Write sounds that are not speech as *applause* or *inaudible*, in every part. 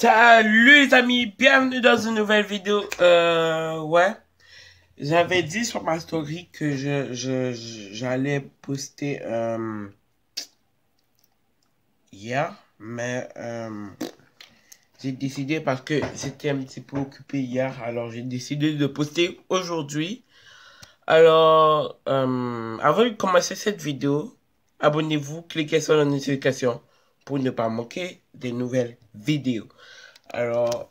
Salut les amis, bienvenue dans une nouvelle vidéo. Euh, ouais. J'avais dit sur ma story que je, j'allais poster euh, hier, mais euh, j'ai décidé parce que j'étais un petit peu occupé hier, alors j'ai décidé de poster aujourd'hui. Alors, avant de commencer cette vidéo, abonnez-vous, cliquez sur la notification pour ne pas manquer des nouvelles vidéos. Alors,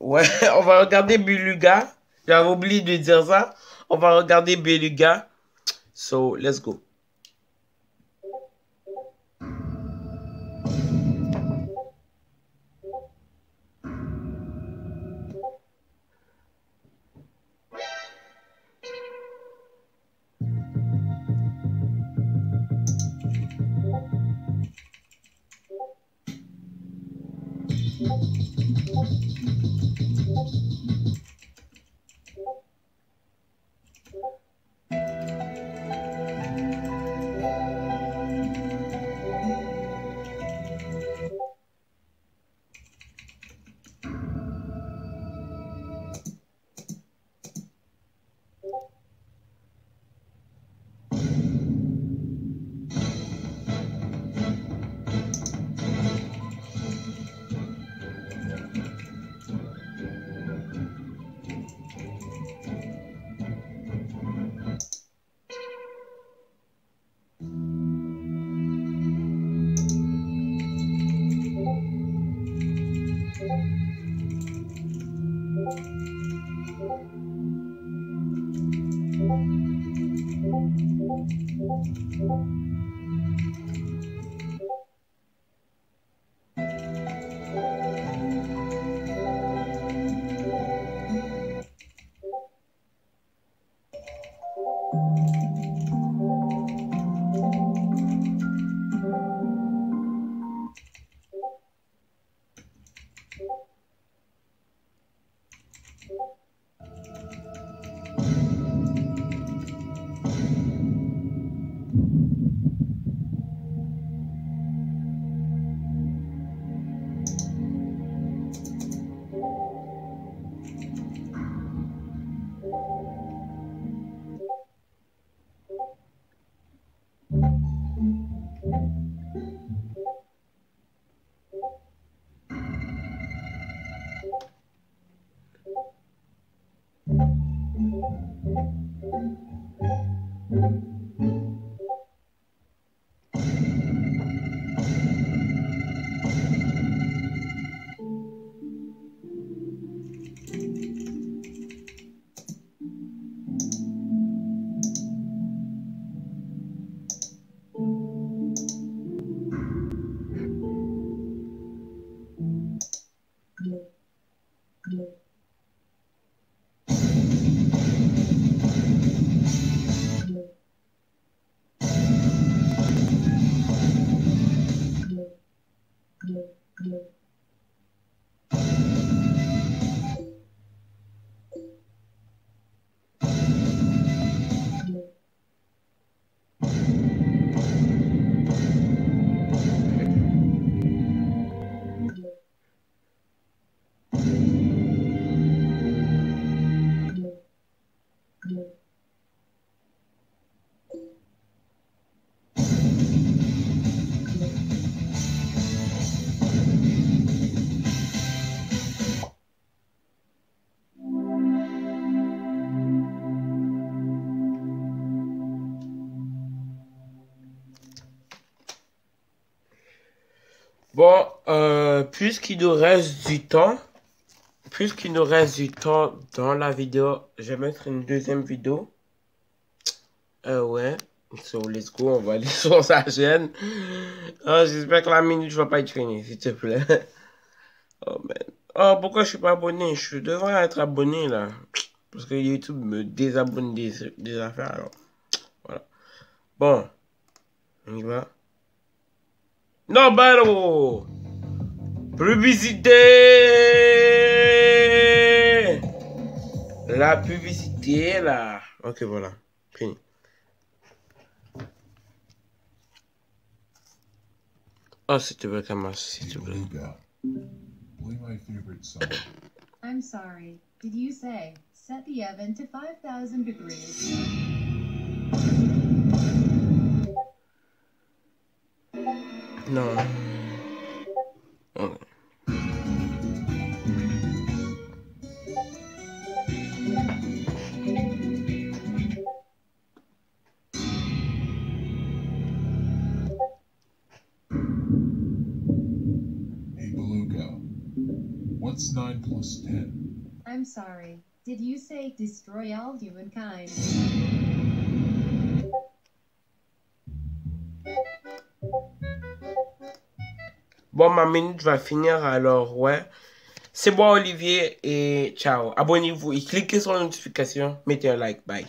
ouais, *laughs* on va regarder Beluga. J'avais oublié de dire ça. On va regarder Beluga. So, let's go. Música Thank you. Mm-hmm. Bon, euh, puisqu'il nous reste du temps, puisqu'il nous reste du temps dans la vidéo, je vais mettre une deuxième vidéo. Euh, ouais. So, let's go, on va aller *laughs* sur sa chaîne. Oh, J'espère que la minute va pas être finie, s'il te plaît. *laughs* Oh, man. Oh, pourquoi je suis pas abonné? Je devrais être abonné, là. Parce que YouTube me désabonne des affaires, alors. Voilà. Bon. On y va. Non, bah non Publicité La publicité, là. Ok, voilà. Fini. Oh, s'il te plaît, Kamas, s'il te plaît. Believe I favorite song? I'm sorry. Did you say set the oven to 5,000 degrees? Non. Ok. Hey Beluga, what's 9 plus 10? I'm sorry. Did you say destroy all humankind? Bon, ma minute va finir alors, ouais. C'est bon, Olivier, et ciao. Abonnez-vous et cliquez sur la notification. Mettez un like. Bye.